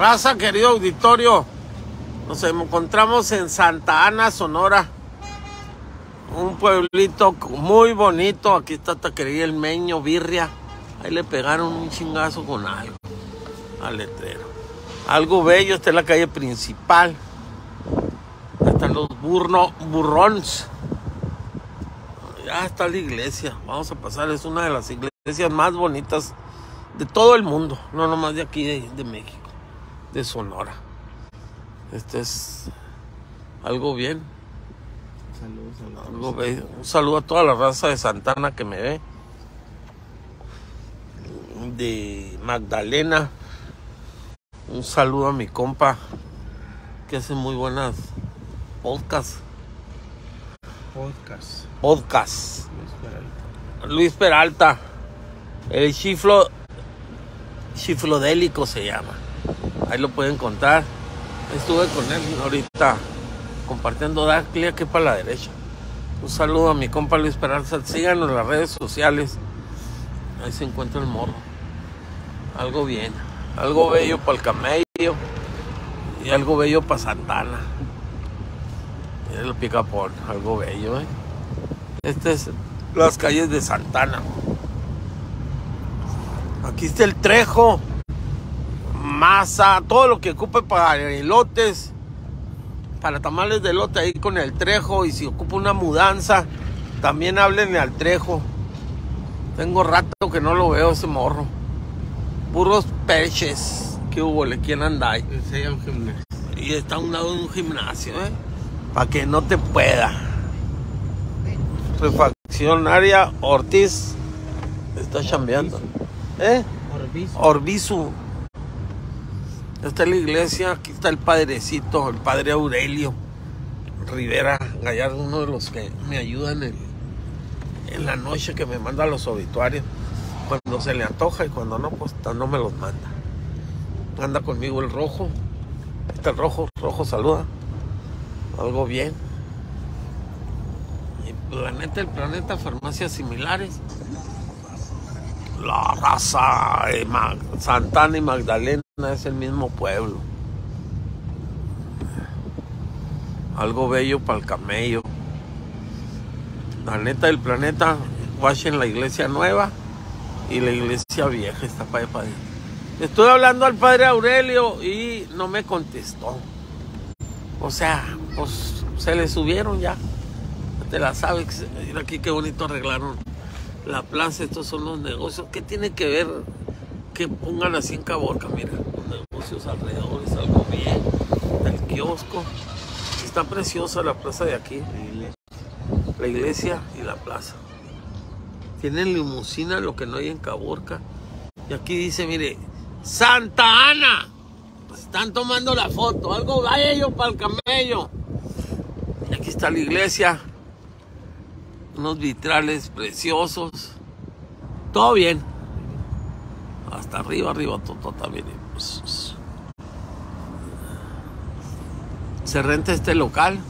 Raza, querido auditorio, nos encontramos en Santa Ana, Sonora. Un pueblito muy bonito. Aquí está Taquería El Meño, Birria. Ahí le pegaron un chingazo con algo al letrero. Algo bello, esta es la calle principal. Están los burno, burrons. Ya está la iglesia. Vamos a pasar. Es una de las iglesias más bonitas de todo el mundo. No nomás de aquí, de México. De Sonora. Este es algo bien. Saludos, saludos. Algo bello. Un saludo a toda la raza de Santana que me ve. De Magdalena. Un saludo a mi compa que hace muy buenas podcasts. Podcast. Podcasts. Luis Peralta. Luis Peralta. El chiflo. Chiflodélico se llama. Ahí lo pueden encontrar. Estuve con él ahorita compartiendo Darkly aquí para la derecha. Un saludo a mi compa Luis Peralta. Síganos en las redes sociales. Ahí se encuentra el morro. Algo bien. Algo bello para el camello. Y algo bello para Santana. Y el picapón. Algo bello, ¿eh? Este es las calles de Santana. Aquí está el Trejo, masa, todo lo que ocupe para elotes, para tamales de elote ahí con el Trejo. Y si ocupa una mudanza, también háblenle al Trejo. Tengo rato que no lo veo ese morro. Puros peches. ¿Qué hubo? ¿Le quién anda ahí? Enseña un gimnasio. Y está a un lado de un gimnasio, ¿eh? Para que no te pueda. Refaccionaria Ortiz está chambeando. ¿Eh? Orbizo. Orbizu. Esta es la iglesia, aquí está el padrecito, el padre Aurelio Rivera Gallardo, uno de los que me ayudan en, en la noche que me manda los obituarios. Cuando se le antoja y cuando no, pues no me los manda. Anda conmigo el rojo. Está rojo, rojo saluda. Algo bien. Y planeta, el planeta, farmacias similares. La raza Mag- Santana y Magdalena es el mismo pueblo. Algo bello para el camello. La neta del planeta, en la iglesia nueva y la iglesia vieja está para allá. Estoy hablando al padre Aurelio y no me contestó. O sea, pues se le subieron ya. Te la sabes. Mira aquí qué bonito arreglaron la plaza. Estos son los negocios. ¿Qué tiene que ver que pongan así en Caborca? Mira, negocios alrededor es algo bien. El kiosco. Está preciosa la plaza de aquí. La iglesia y la plaza. Tienen limusina, lo que no hay en Caborca. Y aquí dice, mire, Santa Ana. Pues están tomando la foto. Algo bello para el camello. Y aquí está la iglesia. Unos vitrales preciosos. Todo bien. Hasta arriba, arriba, todo, también. Se renta este local.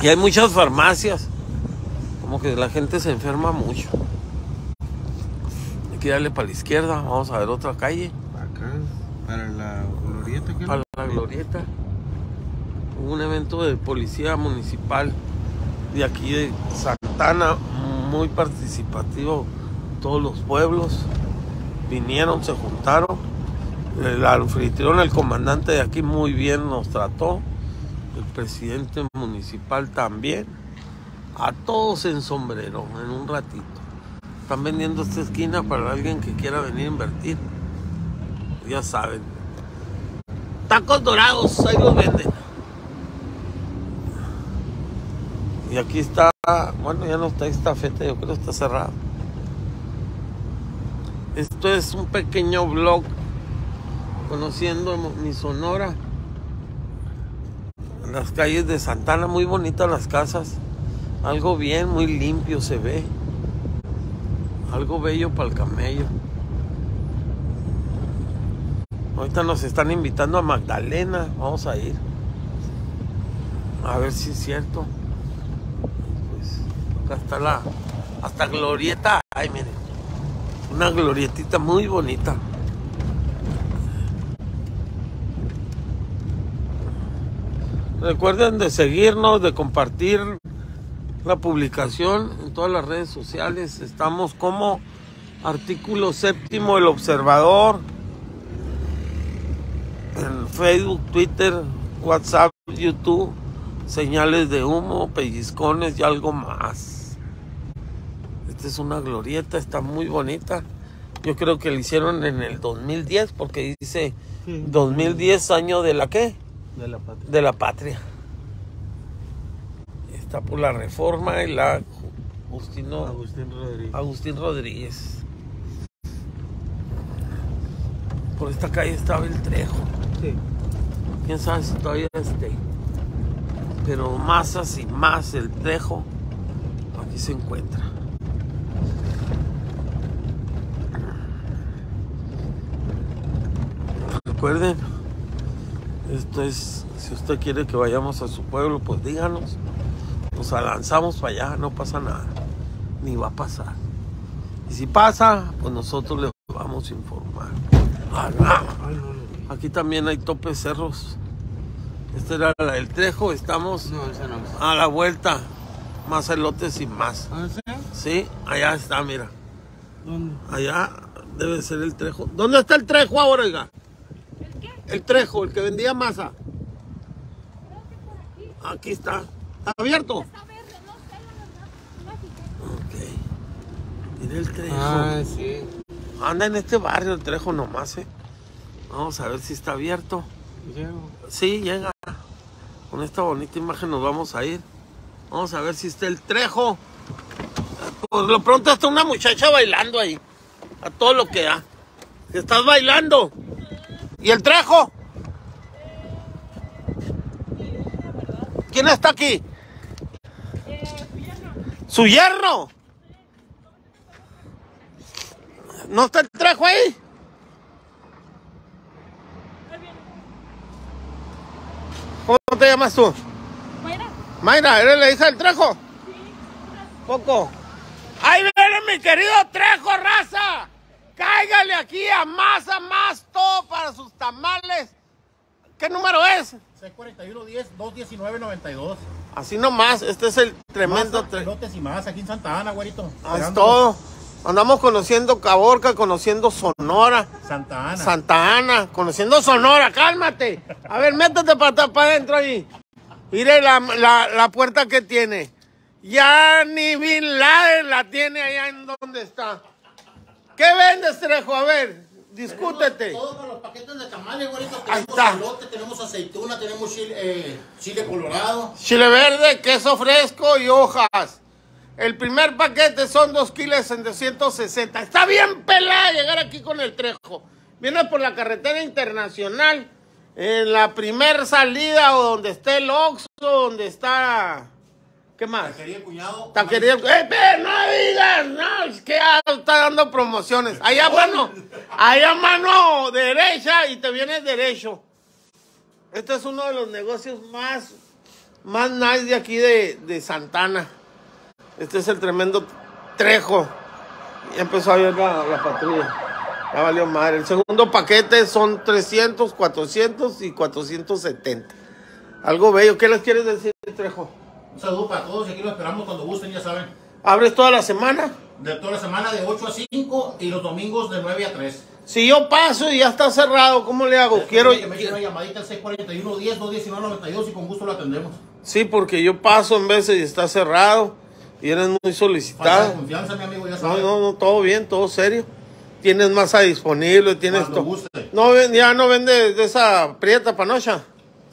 Y hay muchas farmacias. Como que la gente se enferma mucho. Hay que darle para la izquierda. Vamos a ver otra calle. Acá, para la glorieta Para la glorieta. Hubo un evento de policía municipal de aquí de Santana, muy participativo. Todos los pueblos vinieron, se juntaron. El anfitrión, el comandante de aquí muy bien nos trató. El presidente municipal también. A todos en sombrero en un ratito. Están vendiendo esta esquina para alguien que quiera venir a invertir. Ya saben. Tacos dorados, ahí los venden. Y aquí está, bueno, ya no está esta feta, yo creo que está cerrado. Esto es un pequeño blog conociendo mi Sonora. Las calles de Santana, muy bonitas las casas. Algo bien, muy limpio se ve. Algo bello para el camello. Ahorita nos están invitando a Magdalena. Vamos a ir. A ver si es cierto. Pues acá está la. Hasta glorieta. Ay, miren. Una glorietita muy bonita. Recuerden de seguirnos, de compartir la publicación en todas las redes sociales. Estamos como artículo séptimo El Observador en Facebook, Twitter, WhatsApp, YouTube, señales de humo, pellizcones y algo más. Esta es una glorieta, está muy bonita. Yo creo que la hicieron en el 2010 porque dice Sí. 2010 año de la qué? De la patria. de la patria. Está por la reforma y la Agustín Rodríguez. Agustín Rodríguez. Por esta calle estaba el Trejo. Sí. Quién sabe si todavía esté. Pero más así, más el Trejo, aquí se encuentra. Recuerden, esto es, si usted quiere que vayamos a su pueblo, pues díganos. Nos lanzamos para allá, no pasa nada. Ni va a pasar. Y si pasa, pues nosotros le vamos a informar. Ah. Aquí también hay topes cerros. Este era la del Trejo, estamos a la vuelta. Más elotes y más. ¿Ah, sí? Sí, allá está, mira. ¿Dónde? Allá debe ser el Trejo. ¿Dónde está el Trejo ahora, oiga? El Trejo, el que vendía masa. Aquí está. ¿Está abierto? Ok. Mira el Trejo. Ah, sí. Anda en este barrio el Trejo nomás, ¿eh? Vamos a ver si está abierto. Llego. Sí, llega. Con esta bonita imagen nos vamos a ir. Vamos a ver si está el Trejo. Por lo pronto está una muchacha bailando ahí. A todo lo que da. Estás bailando. ¿Y el Trejo? ¿Quién está aquí? ¿Su yerno? ¿No está el Trejo ahí? ¿Cómo te llamas tú? Fuera. Mayra, ¿eres la hija del Trejo? Poco. ¡Ahí viene mi querido Trejo, raza! Cáigale aquí a más, todo para sus tamales. ¿Qué número es? 641-10-219-92. Así nomás, este es el tremendo elotes y más aquí en Santa Ana, güerito. Es Esperando. todo. Andamos conociendo Caborca, conociendo Sonora, Santa Ana. Santa Ana, conociendo Sonora, cálmate. A ver, métete para para adentro ahí. Mire la, la, la puerta que tiene. Ya ni Bin Laden la tiene allá en donde está. ¿Qué vendes, Trejo? A ver, discútete. Todo para los paquetes de tamales, güerito. Ahí Tenemos elote, tenemos aceituna, tenemos chile, eh, chile colorado. Chile verde, queso fresco y hojas. El primer paquete son 2 kilos en 260. Está bien pelada llegar aquí con el Trejo. Viene por la carretera internacional. En la primer salida o donde está el Oxxo, donde está... ¿Qué más? Taquería cuñado. Taquería. ¡Eh, no No, es que está dando promociones. Allá mano, allá mano derecha y te vienes derecho. Este es uno de los negocios más, más nice de aquí de, de Santana. Este es el tremendo Trejo. Ya empezó a ver la, la patrulla. Ya valió madre. El segundo paquete son 300, 400 y 470. Algo bello. ¿Qué les quieres decir, Trejo? Un saludo para todos y aquí lo esperamos cuando gusten, ya saben. ¿Abres toda la semana? De toda la semana de 8 a 5 y los domingos de 9 a 3. Si yo paso y ya está cerrado, ¿cómo le hago? Quiero. Que me una llamadita al 641-10-219-92 y con gusto lo atendemos. Sí, porque yo paso en veces y está cerrado. Y eres muy Falta de solicitado. confianza, mi amigo, ya No, saben. no, no, todo bien, todo serio. Tienes masa disponible, tienes Cuando todo. guste. No, ya no vende de esa prieta panocha.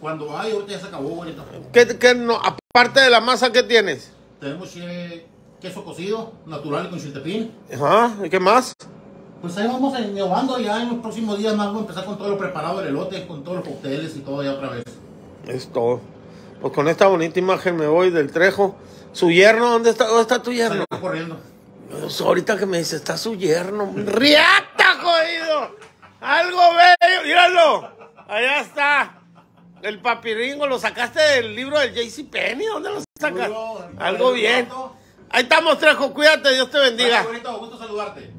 Cuando hay, ahorita ya se acabó, güerito. ¿Qué, qué no, aparte de la masa, ¿qué tienes? Tenemos chile- queso cocido, natural y con chiltepín. Ajá, ¿y qué más? Pues ahí vamos innovando ya en los próximos días más. Vamos a empezar con todo lo preparado del elote, con todos los cócteles y todo ya otra vez. Es todo. Pues con esta bonita imagen me voy del Trejo. Su yerno, ¿dónde está? ¿Dónde está tu yerno? Salió corriendo. Pues ahorita que me dice, está su yerno. ¡Riata, jodido! Algo bello, míralo. Allá está. El papiringo, ¿lo sacaste del libro del JC Penny? ¿Dónde lo sacaste? Algo Algo bien. Ahí estamos, Trejo, cuídate, Dios te bendiga. Bonito, gusto saludarte.